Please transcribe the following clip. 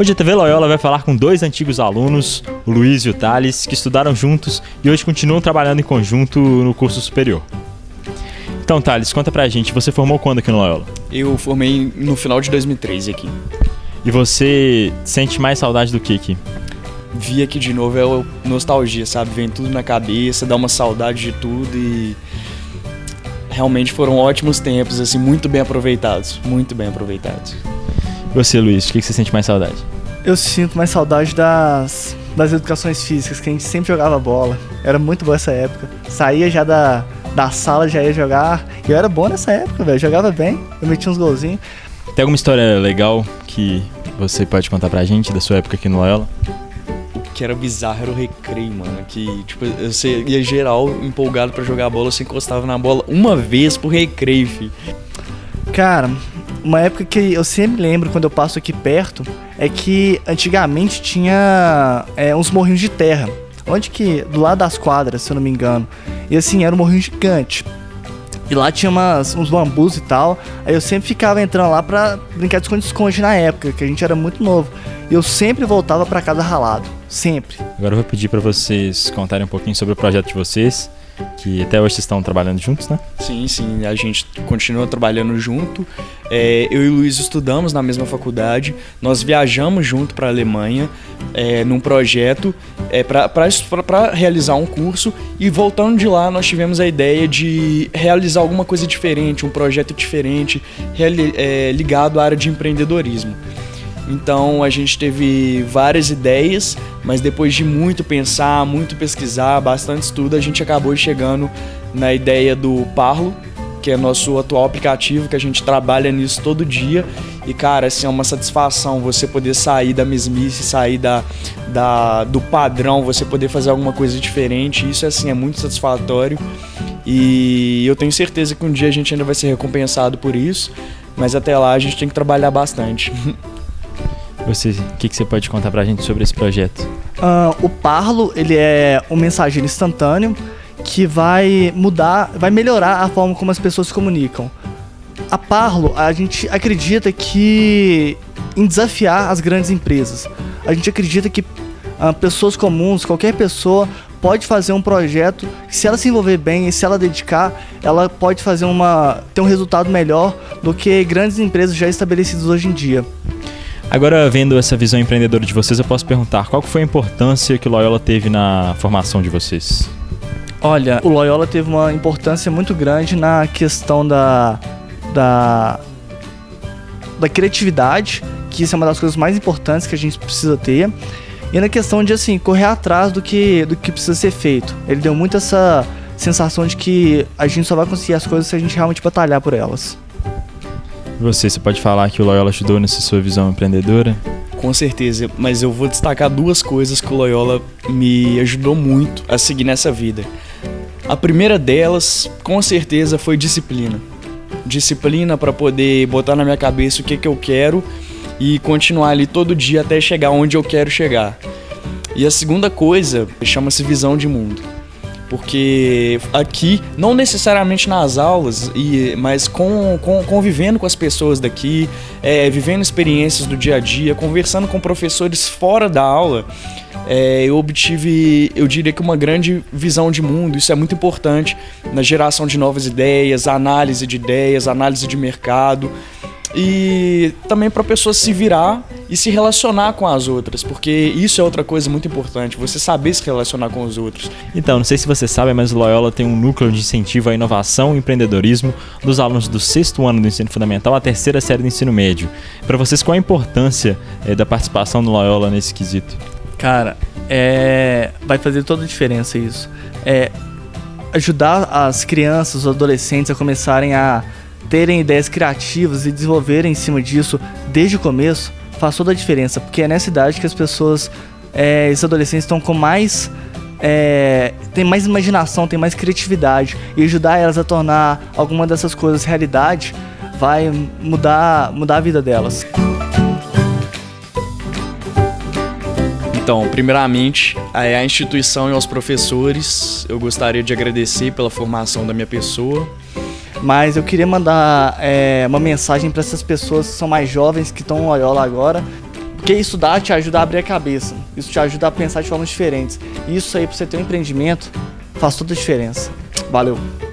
Hoje a TV Loyola vai falar com dois antigos alunos, o Luiz e o Thales, que estudaram juntos e hoje continuam trabalhando em conjunto no curso superior. Então, Thales, conta pra gente, você formou quando aqui no Loyola? Eu formei no final de 2013 aqui. E você sente mais saudade do que aqui? Vir aqui de novo é nostalgia, sabe? Vem tudo na cabeça, dá uma saudade de tudo e realmente foram ótimos tempos, assim, muito bem aproveitados, muito bem aproveitados. E você, Luiz, o que você sente mais saudade? Eu sinto mais saudade das, das educações físicas, que a gente sempre jogava bola. Era muito boa essa época. Saía já da, da sala, já ia jogar. E eu era bom nessa época, velho. Jogava bem, eu metia uns golzinhos. Tem alguma história legal que você pode contar pra gente da sua época aqui no Loyola? O que era bizarro era o recreio, mano. Que, tipo, você ia geral empolgado para jogar bola, você encostava na bola uma vez por recreio, filho. Cara, uma época que eu sempre lembro quando eu passo aqui perto é que antigamente tinha é, uns morrinhos de terra. Onde que. Do lado das quadras, se eu não me engano. E assim, era um morrinho gigante. E lá tinha umas, uns bambus e tal. Aí eu sempre ficava entrando lá pra brincar de esconde-esconde na época, que a gente era muito novo. E eu sempre voltava para casa ralado. Sempre. Agora eu vou pedir para vocês contarem um pouquinho sobre o projeto de vocês que até hoje vocês estão trabalhando juntos, né? Sim, sim, a gente continua trabalhando junto. É, eu e o Luiz estudamos na mesma faculdade, nós viajamos junto para a Alemanha é, num projeto é, para realizar um curso e voltando de lá nós tivemos a ideia de realizar alguma coisa diferente, um projeto diferente é, ligado à área de empreendedorismo. Então a gente teve várias ideias, mas depois de muito pensar, muito pesquisar, bastante estudo, a gente acabou chegando na ideia do Parlo, que é nosso atual aplicativo, que a gente trabalha nisso todo dia. E, cara, assim, é uma satisfação você poder sair da mesmice, sair da, da, do padrão, você poder fazer alguma coisa diferente. Isso, assim, é muito satisfatório. E eu tenho certeza que um dia a gente ainda vai ser recompensado por isso. Mas até lá a gente tem que trabalhar bastante. Você, o que, que você pode contar pra gente sobre esse projeto? Uh, o Parlo, ele é um mensageiro instantâneo que vai mudar, vai melhorar a forma como as pessoas se comunicam. A Parlo, a gente acredita que em desafiar as grandes empresas. A gente acredita que uh, pessoas comuns, qualquer pessoa pode fazer um projeto que se ela se envolver bem e se ela dedicar, ela pode fazer uma ter um resultado melhor do que grandes empresas já estabelecidas hoje em dia. Agora, vendo essa visão empreendedora de vocês, eu posso perguntar qual foi a importância que o Loyola teve na formação de vocês? Olha, o Loyola teve uma importância muito grande na questão da, da, da criatividade, que isso é uma das coisas mais importantes que a gente precisa ter, e na questão de assim correr atrás do que, do que precisa ser feito. Ele deu muito essa sensação de que a gente só vai conseguir as coisas se a gente realmente batalhar por elas. Você, você pode falar que o Loyola ajudou nessa sua visão empreendedora? Com certeza, mas eu vou destacar duas coisas que o Loyola me ajudou muito a seguir nessa vida. A primeira delas, com certeza, foi disciplina. Disciplina para poder botar na minha cabeça o que, que eu quero e continuar ali todo dia até chegar onde eu quero chegar. E a segunda coisa chama-se visão de mundo porque aqui, não necessariamente nas aulas, e, mas com, com convivendo com as pessoas daqui, é, vivendo experiências do dia a dia, conversando com professores fora da aula, é, eu obtive, eu diria que uma grande visão de mundo. Isso é muito importante na geração de novas ideias, análise de ideias, análise de mercado e também para a pessoa se virar e se relacionar com as outras, porque isso é outra coisa muito importante, você saber se relacionar com os outros. Então, não sei se você sabe, mas o Loyola tem um núcleo de incentivo à inovação e empreendedorismo dos alunos do sexto ano do ensino fundamental à terceira série do ensino médio. Para vocês, qual a importância é, da participação do Loyola nesse quesito? Cara, é... vai fazer toda a diferença isso. É ajudar as crianças, os adolescentes a começarem a terem ideias criativas e desenvolverem em cima disso desde o começo faz toda a diferença, porque é nessa idade que as pessoas, é, esses adolescentes estão com mais é, tem mais imaginação, tem mais criatividade e ajudar elas a tornar alguma dessas coisas realidade vai mudar, mudar a vida delas. Então, primeiramente, é, a instituição e aos professores, eu gostaria de agradecer pela formação da minha pessoa. Mas eu queria mandar é, uma mensagem para essas pessoas que são mais jovens, que estão no Loyola agora, porque estudar te ajuda a abrir a cabeça, isso te ajuda a pensar de formas diferentes. Isso aí, para você ter um empreendimento, faz toda a diferença. Valeu!